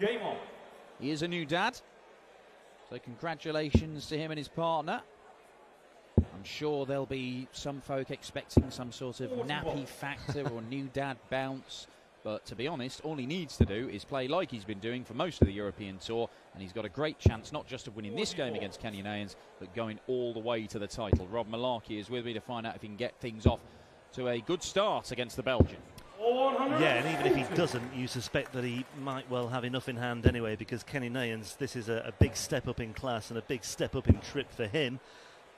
Game on. He is a new dad. So congratulations to him and his partner. I'm sure there'll be some folk expecting some sort of nappy factor or new dad bounce. But to be honest, all he needs to do is play like he's been doing for most of the European Tour, and he's got a great chance not just of winning this game against Kenny Neyens, but going all the way to the title. Rob Malarkey is with me to find out if he can get things off to a good start against the Belgian. Yeah, and even if he doesn't, you suspect that he might well have enough in hand anyway, because Kenny Neyens, this is a, a big step up in class and a big step up in trip for him.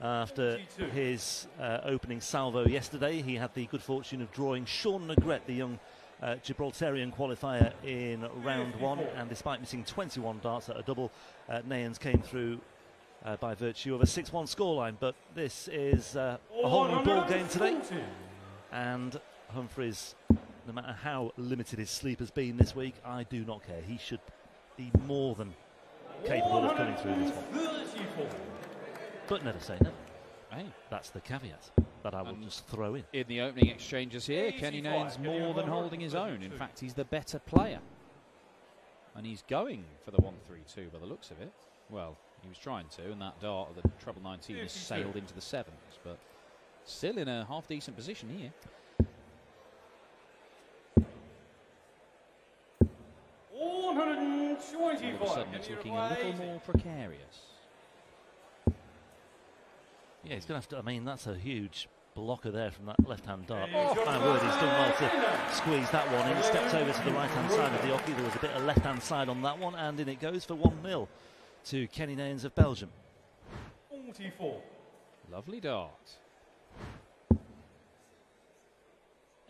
After his uh, opening salvo yesterday, he had the good fortune of drawing Sean Negrette, the young uh, Gibraltarian qualifier, in round one. And despite missing 21 darts at a double, uh, Neyens came through uh, by virtue of a 6 1 scoreline. But this is uh, a whole new ball game today. And Humphries, no matter how limited his sleep has been this week, I do not care. He should be more than capable of coming through this one. But never say never. Hey. That's the caveat that I will And just throw in. In the opening exchanges here, Kenny Neyens more than holding his own. In fact, he's the better player. And he's going for the 1 3 2 by the looks of it. Well, he was trying to, and that dart of the treble 19 has sailed into the sevens, but still in a half decent position here. All of a sudden, it's looking a little more precarious. Yeah, he's going to have to. I mean, that's a huge blocker there from that left-hand dart. Oh, my word, he's done well to squeeze that one in. Steps over to the right-hand side of the oche. There was a bit of left-hand side on that one, and in it goes for one 0 to Kenny Neyens of Belgium. 44. Lovely dart.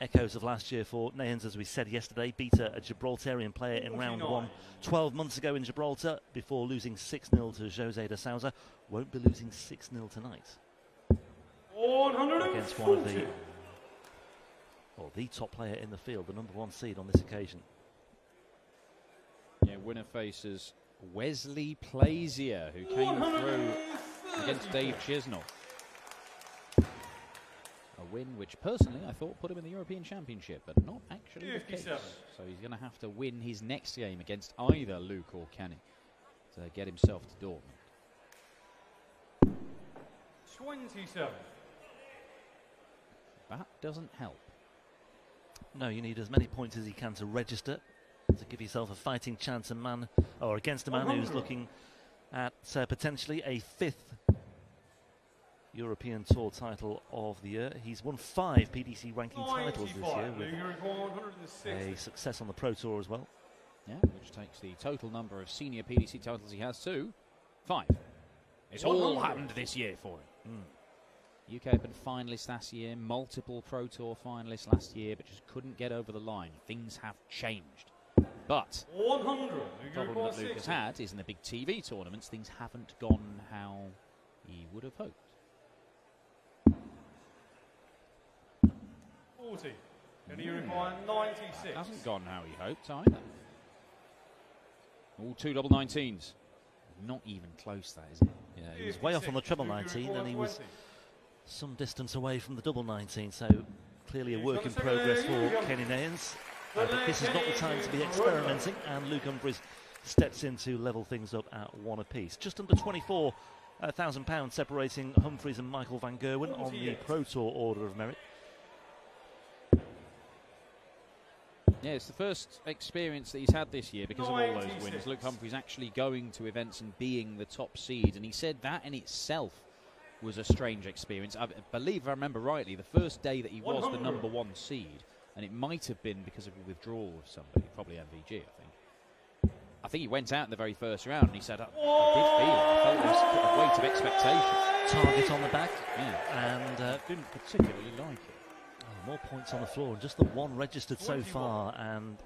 Echoes of last year for Neyens, as we said yesterday, beat a, a Gibraltarian player in round one 12 months ago in Gibraltar before losing 6 0 to Jose de Sousa. Won't be losing 6 0 tonight against one of the, 140. or the top player in the field, the number one seed on this occasion. Yeah, winner faces Wesley Plaisier, who came through against Dave Chisnall. A win which personally I thought put him in the European Championship, but not actually the case. So he's going to have to win his next game against either Luke or Kenny to get himself to Dortmund. 27. That doesn't help. No, you need as many points as you can to register to give yourself a fighting chance. A man, or against a man who's looking at uh, potentially a fifth European Tour title of the year. He's won five PDC ranking titles this year with Luger record 160. a success on the Pro Tour as well. Yeah, which takes the total number of senior PDC titles he has to five. It's all happened this year for him. Mm. UK Open finalist last year, multiple Pro Tour finalists last year, but just couldn't get over the line. Things have changed. But 100. the problem that Luke has had is in the big TV tournaments, things haven't gone how he would have hoped. 40. Can he require 96? Hasn't gone how he hoped either. All two double 19s. Not even close, that is it? Yeah, he was way off on the 56. treble 19 and he was some distance away from the double 19, so clearly a work in progress for leg. Kenny Neyens. Uh, but this is not the time to be experimenting, and Luke Humphries steps in to level things up at one apiece. Just under 24 uh, thousand pounds separating Humphries and Michael Van Gerwen on the Pro Tour order of merit. Yeah, it's the first experience that he's had this year because of all those 96. wins. Luke Humphries actually going to events and being the top seed, and he said that in itself was a strange experience. I believe, if I remember rightly, the first day that he was the number one seed, and it might have been because of a withdrawal of somebody, probably MVG, I think. I think he went out in the very first round and he said, I, I did feel it. I felt there was a weight of expectation. Target on the back, Yeah, and uh, didn't particularly like it. More points on the floor, and just the one registered so far. And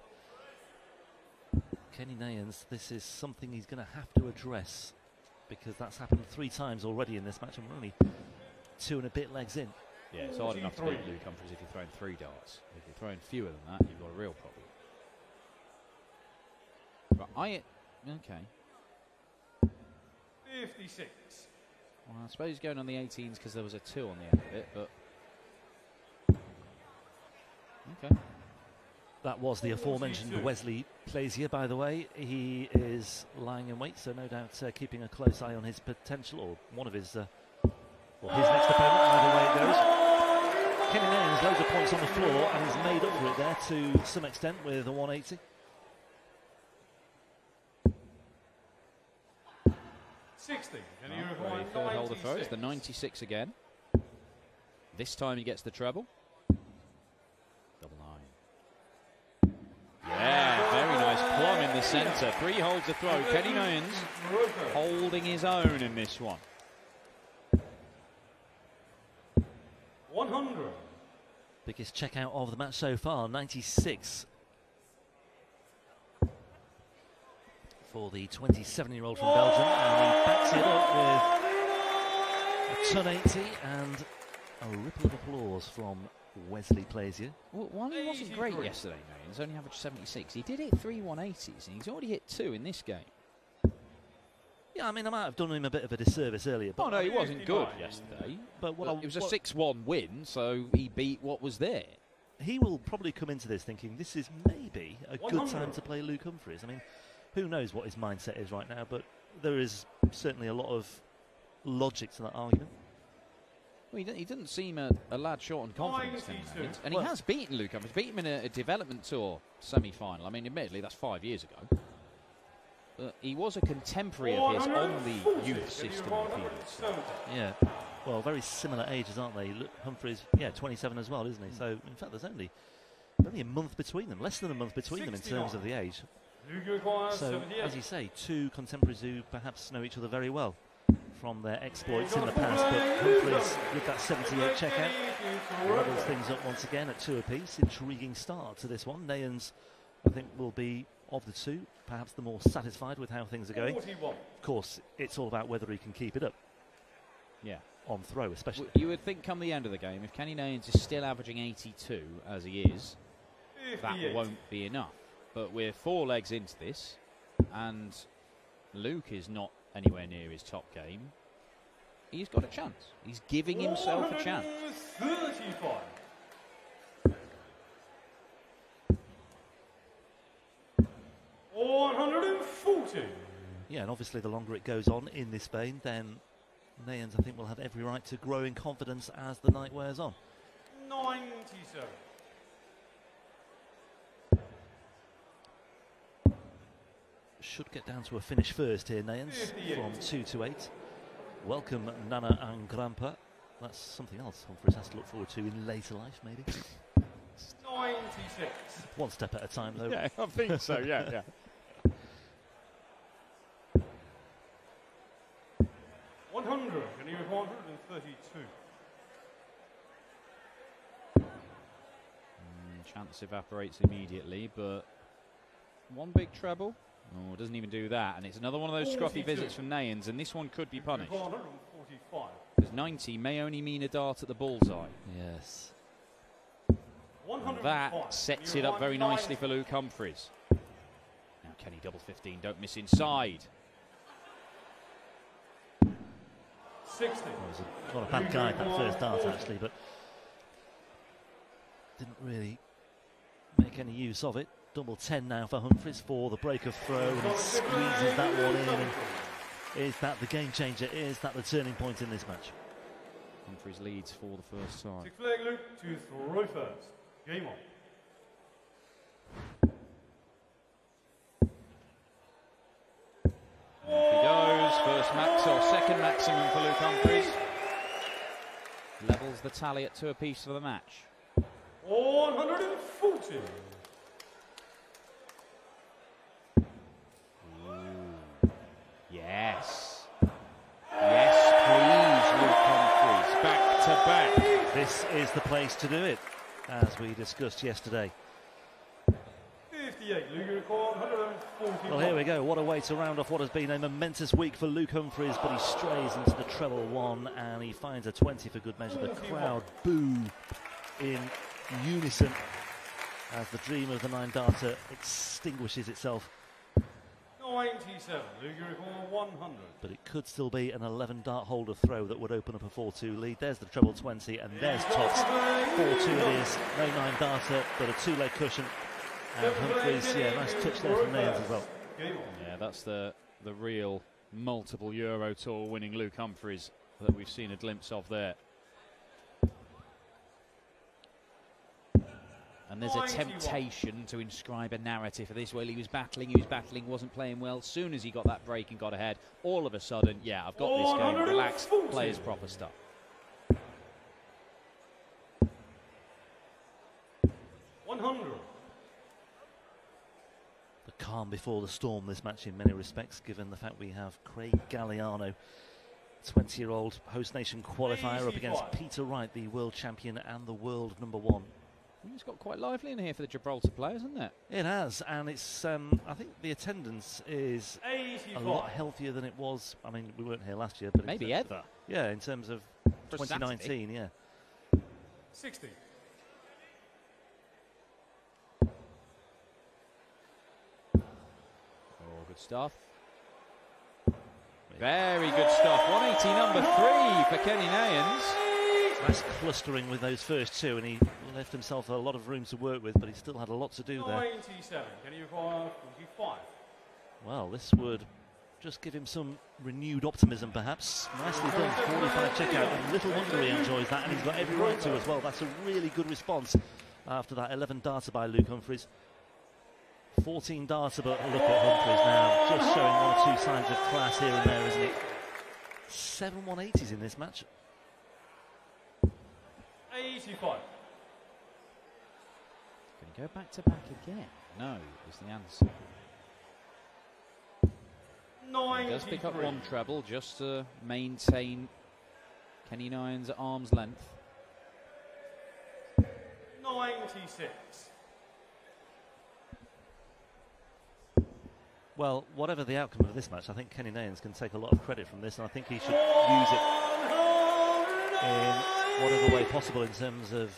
Kenny Neyens, this is something he's going to have to address because that's happened three times already in this match, and we're only two and a bit legs in. Yeah, it's hard enough to beat 43. Luke Humphries if you're throwing three darts. If you're throwing fewer than that, you've got a real problem. But I, okay. 56. Well, I suppose he's going on the 18s because there was a two on the end of it, but okay. That was the aforementioned 22. Wesley Plaisier, by the way. He is lying in wait, so no doubt uh, keeping a close eye on his potential, or one of his, uh, or his next opponent, either way it goes. Kenny Neyens, loads of points on the floor, and he's made up for it there to some extent with a 180. Sixty. Can you Well, require ready third holder throw. It's the 96 again. This time he gets the treble. Double nine. Yeah, very nice plum in the centre. Three holds the throw. Kenny Neyens holding his own in this one. 100. Biggest checkout of the match so far, 96 for the 27-year-old from Belgium, and he backs it up with a ton 80 and a ripple of applause from Wesley Plaisier. Well, while he wasn't great 83. yesterday, he's only averaged 76. He did hit three 180s, and he's already hit two in this game. Yeah, I mean, I might have done him a bit of a disservice earlier, but, Oh no, he wasn't good 59. yesterday. but what Well, I- it was a 6-1 win, so he beat what was there. he will probably come into this thinking this is maybe a good time to play Luke Humphreys. I mean, who knows what his mindset is right now, but there is certainly a lot of logic to that argument. Well, he, do- he doesn't seem a, a lad short on confidence, Kenny 92. And Well- he has beaten Luke Humphries. Beat him in a, a development tour semi-final. I mean, admittedly, that's five years ago. But he was a contemporary of his on the youth system require field. 170? Yeah, well, very similar ages, aren't they? Luke Humphries, yeah, 27 as well, isn't he? So, in fact, there's only only a month between them, less than a month between them in terms of the age. So, as you say, two contemporaries who perhaps know each other very well from their exploits in the past. But Humphries, with that 78 checkout, levels things up once again at two apiece. Intriguing start to this one. Neyens, I think, will be of the two, perhaps the more satisfied with how things are going. Of course, it's all about whether he can keep it up Yeah. on throw, especially. W- You would think come the end of the game, if Kenny Neyens is still averaging 82, as he is, that 58. won't be enough. But we're four legs into this, and Luke is not anywhere near his top game. He's got a chance. He's giving himself a chance. 135. One hundred and forty. Yeah, and obviously the longer it goes on in this vein, then Neyens, I think, will have every right to grow in confidence as the night wears on. Ninety-seven. Should get down to a finish first here, Neyens, from 2 to 8. Welcome, Nana and Grandpa. That's something else Humphries has to look forward to in later life, maybe. Ninety-six. One step at a time, though. I think so. Yeah, yeah. One hundred. Can you have one hundred and thirty-two? Mm, chance evaporates immediately, but one big treble. Oh, doesn't even do that, and it's another one of those scruffy visits from Neyens, and this one could be punished. One hundred and forty-five. Because 90 may only mean a dart at the bullseye. Yes. And that sets it up very nicely for Luke Humphries. Now Kenny double 15, don't miss inside. Sixty. Well, it was a, not a bad guide, that first dart, actually, but didn't really make any use of it double 10 now for Humphries for the break of throw and he squeezes that one in. is that the game changer? Is that the turning point in this match? Humphries leads for the first time. Six flag loop to throw first. Game on. He goes. First max or second maximum for Luke Humphries. Levels the tally at two apiece for the match. 140. This is the place to do it, as we discussed yesterday. Fifty-eight. Luke record one hundred and forty. Well, here we go. What a way to round off what has been a momentous week for Luke Humphries, but he strays into the treble one and he finds a 20 for good measure. The crowd boo in unison as the dream of the nine darter extinguishes itself. Ninety-seven. Luke one hundred. But it could still be an 11 dart holder throw that would open up a 4 2 lead. There's the treble 20, and there's tops. 4 2 it is. No nine darter, but a two leg cushion. And Humphries, yeah, nice touch there from Neyens as well. Yeah, that's the the real multiple Euro Tour winning Luke Humphries that we've seen a glimpse of there. And there's a temptation to inscribe a narrative for this. Well, he was battling, he was battling, wasn't playing well. Soon as he got that break and got ahead, all of a sudden, yeah, I've got this game. Relax, play his proper stuff. One hundred. The calm before the storm, this match in many respects, given the fact we have Craig Galliano, 20 year old host nation qualifier, up against Peter Wright, the world champion and the world number one. It's got quite lively in here for the Gibraltar players, hasn't it? It has, and it's. Um, I think the attendance is a lot healthier than it was. I mean, we weren't here last year, but maybe ever. Yeah, in terms of for 2019, Saturday. yeah. 60. Oh, good stuff. Very good stuff. 180 number three for Kenny Neyens. Nice clustering with those first two, and he left himself a lot of room to work with, but he still had a lot to do there. 97. Can you require 45? Well, this would just give him some renewed optimism, perhaps. Nicely done, 45 checkout, little wonder he enjoys that, and he's got every right to as well. That's a really good response after that 11 darter by Luke Humphries. 14 darter, but look at Humphries now, just showing one or two signs of class here and there, isn't it? Seven 180s in this match. 85. Can he go back to back again? No, is the answer. Nine. does pick up one treble just to maintain Kenny Neyens at arm's length. 96. Well, whatever the outcome of this match, I think Kenny Neyens can take a lot of credit from this, and I think he should use it in whatever way possible in terms of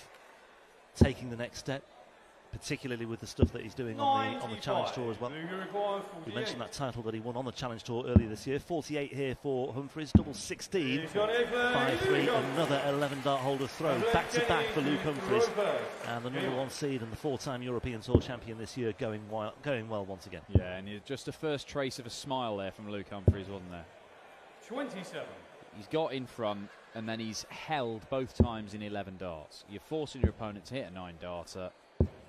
taking the next step, particularly with the stuff that he's doing on the on the Challenge Tour as well. We mentioned that title that he won on the Challenge Tour earlier this year. 48 here for Humphries, double 16, 5-3, another 11 dart holder throw, back to back for Luke Humphries, and the number one seed and the four-time European Tour champion this year going well, going well once again. Yeah, and just a first trace of a smile there from Luke Humphries, wasn't there? 27. He's got in front and then he's held both times in 11 darts. You're forcing your opponent to hit a 9 darter,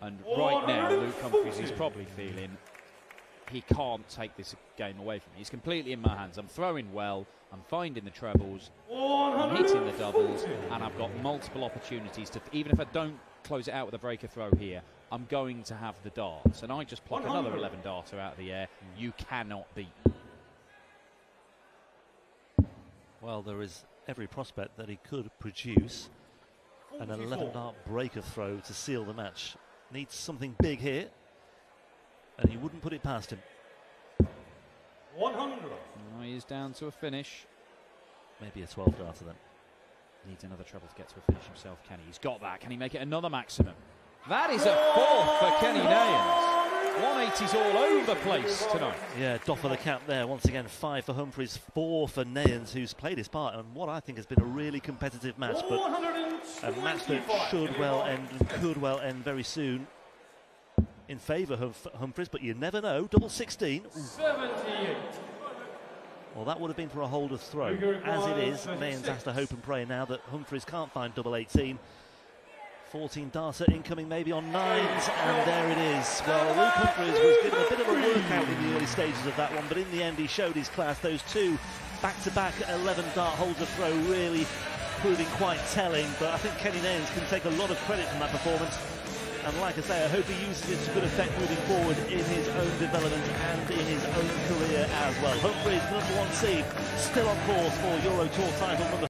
and right now Luke Humphries is probably feeling he can't take this game away from me. He's completely in my hands. I'm throwing well, I'm finding the trebles, I'm hitting the doubles, and I've got multiple opportunities to, even if I don't close it out with a breaker throw here, I'm going to have the darts. And I just pluck another 11 darter out of the air. You cannot beat. Well, there is every prospect that he could produce an 11 dart breaker throw to seal the match. Needs something big here, and he wouldn't put it past him. 100. Oh, he's down to a finish. Maybe a 12 darter then. Needs another treble to get to a finish himself, Kenny. He's got that. Can he make it another maximum? That is a fourth for Kenny Neyens. 180s all over the place tonight. Yeah, doff of the cap there. Once again, five for Humphries, four for Neyens, who's played his part and what I think has been a really competitive match, but a match that should well end and could well end very soon in favour of Humphries, but you never know. Double 16. 78. Well, that would have been for a holder throw. As it is, Neyens has to hope and pray now that Humphries can't find double 18. 14 darter incoming maybe on nines, and there it is. Well, Luke Humphries was given a bit of a workout in the early stages of that one, but in the end he showed his class. Those two back-to-back 11 dart holder throw really proving quite telling, but I think Kenny Neyens can take a lot of credit from that performance. And like I say, I hope he uses it to good effect moving forward in his own development and in his own career as well. Humphries, number one seed, still on course for Euro Tour title number